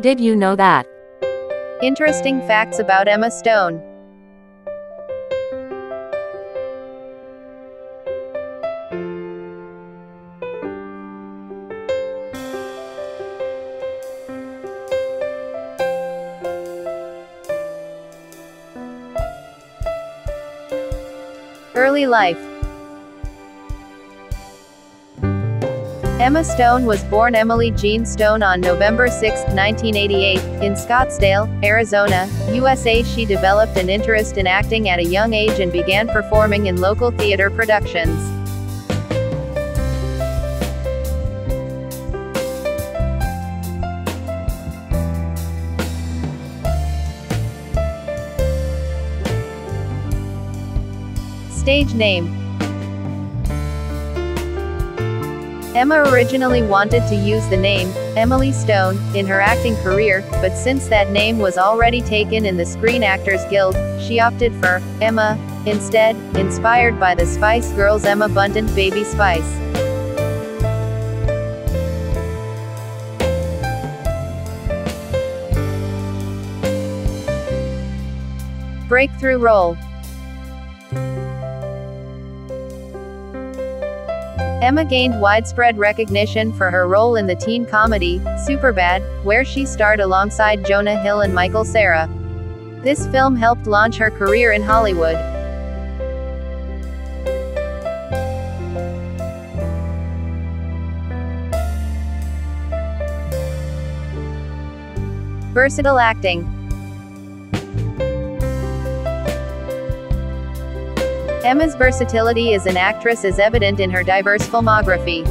Did you know that? Interesting facts about Emma Stone. Early life Emma Stone was born Emily Jean Stone on November 6, 1988, in Scottsdale, Arizona, USA. She developed an interest in acting at a young age and began performing in local theater productions. Stage name Emma originally wanted to use the name, Emily Stone, in her acting career, but since that name was already taken in the Screen Actors Guild, she opted for Emma instead, inspired by the Spice Girls' Emma Bunton Baby Spice. Breakthrough role Emma gained widespread recognition for her role in the teen comedy, Superbad, where she starred alongside Jonah Hill and Michael Cera. This film helped launch her career in Hollywood. Versatile acting Emma's versatility as an actress is evident in her diverse filmography.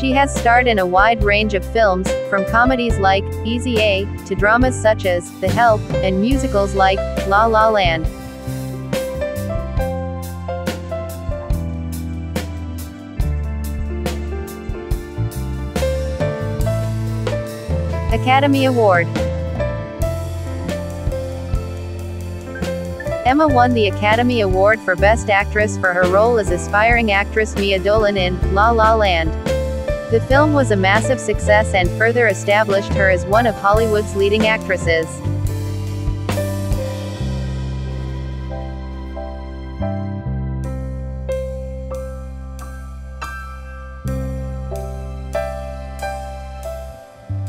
She has starred in a wide range of films, from comedies like Easy A to dramas such as The Help and musicals like La La Land. Academy Award Emma won the Academy Award for Best Actress for her role as aspiring actress Mia Dolan in La La Land. The film was a massive success and further established her as one of Hollywood's leading actresses.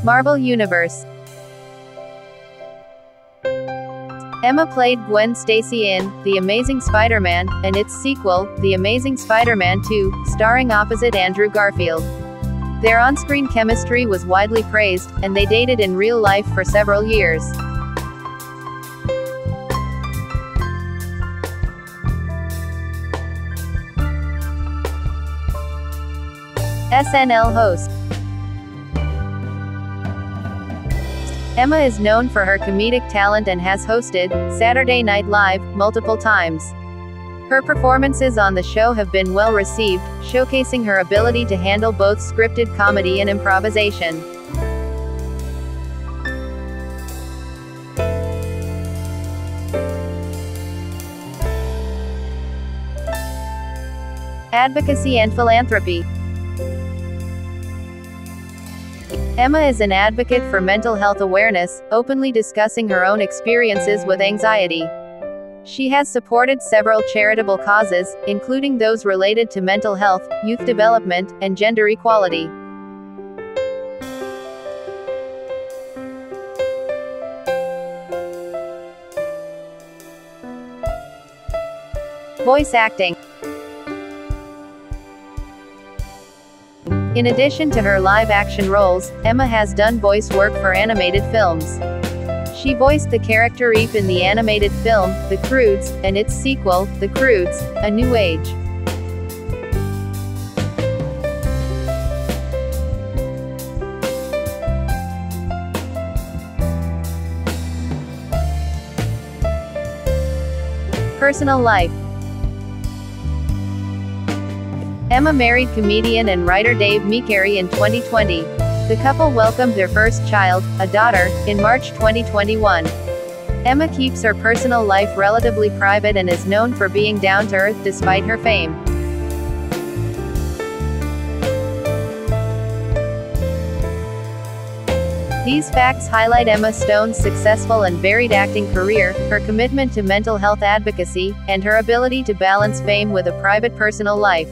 Marvel Universe Emma played Gwen Stacy in The Amazing Spider-Man, and its sequel, The Amazing Spider-Man 2, starring opposite Andrew Garfield. Their on-screen chemistry was widely praised, and they dated in real life for several years. SNL host Emma is known for her comedic talent and has hosted Saturday Night Live multiple times. Her performances on the show have been well received, showcasing her ability to handle both scripted comedy and improvisation. Advocacy and philanthropy Emma is an advocate for mental health awareness, openly discussing her own experiences with anxiety. She has supported several charitable causes, including those related to mental health, youth development, and gender equality. Voice acting In addition to her live-action roles, Emma has done voice work for animated films. She voiced the character Eep in the animated film, The Croods, and its sequel, The Croods, A New Age. Personal life Emma married comedian and writer Dave McCary in 2020. The couple welcomed their first child, a daughter, in March 2021. Emma keeps her personal life relatively private and is known for being down to earth despite her fame. These facts highlight Emma Stone's successful and varied acting career, her commitment to mental health advocacy, and her ability to balance fame with a private personal life.